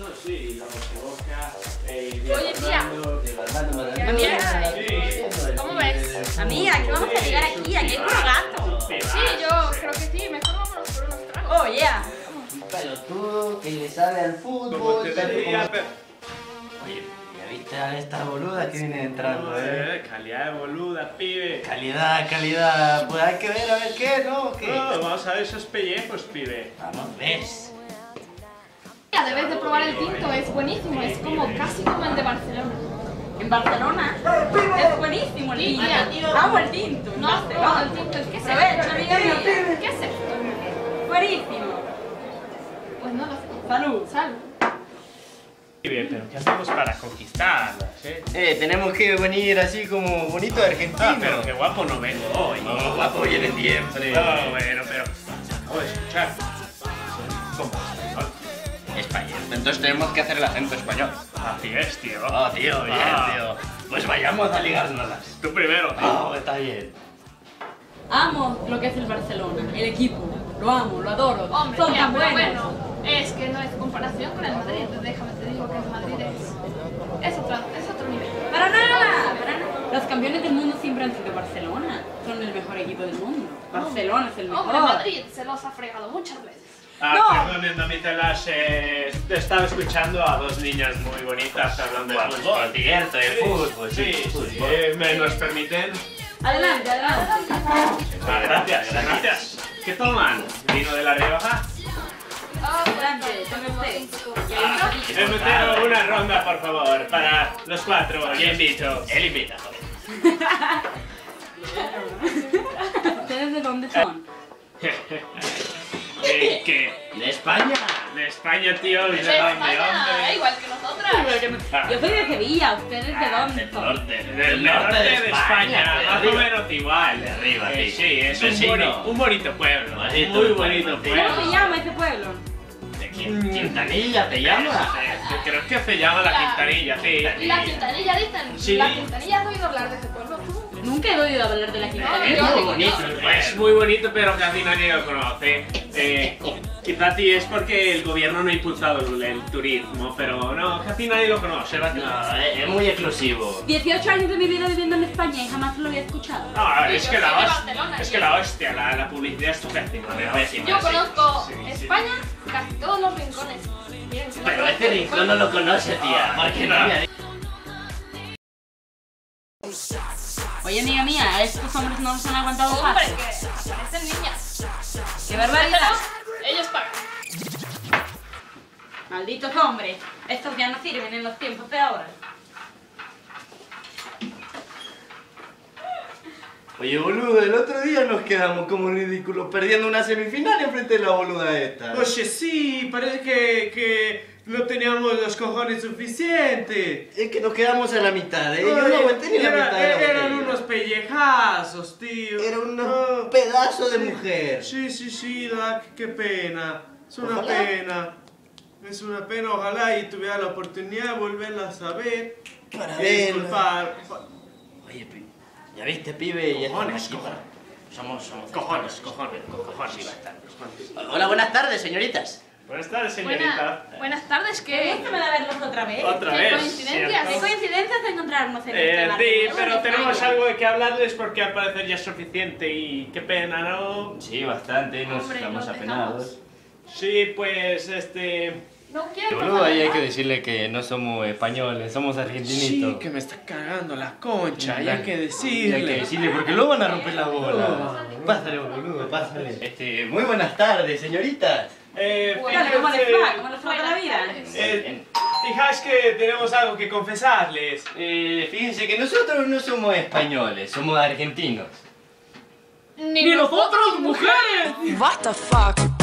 No, sí, la boca, eh, Oye, tía. Amiga, Sí. ¿Cómo ves? amiga, ¿qué vamos a llegar aquí? Aquí hay puro gato. Sí, yo creo que sí. Mejor vámonos por unos tragos. Oh, yeah. Pero tú, que le sabe al fútbol, te como- pero... Oye, ¿ya viste a esta boluda que viene entrando, eh? Eh, calidad de boluda, pibe. Calidad, calidad. Pues hay que ver a ver qué, ¿no? ¿Qué? No, vamos a ver esos pellejos, pibe. Vamos, ves. Ya debes de probar el tinto, es buenísimo. Es como casi como el de Barcelona. En Barcelona es buenísimo el tinto. Amo el tinto. No has probado el tinto, es que es mía. ¿Qué es esto? Buenísimo. Pues no lo sé. Salud. Salud. Pibe, pero ¿qué hacemos para conquistarlas, eh? Eh, tenemos que venir así como bonito argentino. Ah, pero qué guapo no vengo hoy. No, guapo viene siempre. No, bueno, pero... Acabo de escuchar. Entonces tenemos que hacer el acento español. Así es, tío. Oh, tío, bien, Ah. tío. Pues vayamos a ligárnoslas. Tú primero, tío. Oh, está bien. Amo lo que es el Barcelona, el equipo. Lo amo, lo adoro. Hombre, Son tía, tan buenos. bueno, es que no es comparación con el Madrid. Déjame te digo que el Madrid es, es, otro, es otro nivel. Para nada, para nada. Los campeones del mundo siempre han sido Barcelona. Son el mejor equipo del mundo. Barcelona es el mejor. Hombre, Madrid se los ha fregado muchas veces. Ah, No. perdonen, damiselas, eh, estaba escuchando a dos niñas muy bonitas hablando de Fútbol, cierto, de fútbol, Sí, sí, sí, fútbol. eh, ¿me nos permiten? Adelante, adelante. Ah, gracias, gracias. ¿Qué toman? ¿Vino de la Rioja? Adelante, tome usted. Ah, eh, metero, una ronda, por favor, para los cuatro. Yo invito. Él invita. ¿Ustedes de dónde son? ¿Qué? ¿De España? ¿De España, tío? ¿Y de De dónde, España, igual que nosotras. Yo soy de Sevilla, ¿ustedes de dónde Del norte. Del norte de España, de más o menos igual. De arriba, Eh, sí. sí, es un, Vecino. boni- un bonito pueblo. Bonito muy bonito pueblo. ¿Cómo se llama ese pueblo? ¿De Quin- Quintanilla te llama? Eh, Creo que se llama la La- Quintanilla, sí. La Quintanilla dicen. Sí. La Quintanilla has oído hablar de ese pueblo tú. Nunca he oído hablar de la. No, Es muy bonito Es pueblo. muy bonito, pero casi nadie lo conoce. Eh, quizá ti es porque el gobierno no ha impulsado el, el turismo, pero no, casi nadie lo conoce. No, es es muy exclusivo. 18 años de mi vida viviendo en España y jamás lo había escuchado. No, es que la hostia, es que la hostia, la, la publicidad es pésima. Yo conozco sí, sí. España, casi todos los rincones. Miren, Pero este rincón no lo conoce, tía. Ah, Porque no Oye, amiga mía, estos hombres no se han aguantado Hombre, fácil. que parecen niñas. ¡Qué barbaridad! Ellos pagan. Malditos hombres, estos ya no sirven en los tiempos de ahora. Oye, boludo, el otro día nos quedamos como ridículos perdiendo una semifinal enfrente de la boluda esta. Oye, sí, parece que, que no teníamos los cojones suficientes. Es que nos quedamos a la mitad, ¿eh? Yo no aguanté ni la era- mitad de la Eran unos pellejazos, tío. Era un No. pedazo de Sí, mujer. Sí, sí, sí, Doc, qué pena. Es una Ojalá. pena. Es una pena, ojalá y tuviera la oportunidad de volverla a ver. Para y verla. disculpar. Oye, ¿ya viste, pibe? Ya estamos Cojones, aquí cojones. Somos, somos. Cojones, cojones, cojones. Sí, bastante. Hola, buenas tardes, señoritas. Buenas tardes, Buena- señorita. buenas tardes, ¿Qué ¿qué? me da verlos otra vez? Otra qué vez. coincidencia, Qué coincidencias encontrarnos en Eh, este sí, pero tenemos España. algo de que hablarles porque al parecer ya es suficiente y qué pena, ¿no? Sí, bastante, nos Hombre, estamos nos apenados. Sí, pues este. No quiero. Boludo, ahí hay que decirle que no somos españoles, somos argentinitos. Sí, que me está cagando la concha, y hay que Y decirle. hay que decirle porque luego van a romper la bola. Pásale, boludo, pásale. Este, muy buenas tardes, señoritas. Eh, ¿Cómo les va? ¿Cómo les trata la vida? Eh, fijáis que tenemos algo que confesarles. Eh, fíjense que nosotros no somos españoles, somos argentinos. Ni nosotros, mujeres! What the fuck?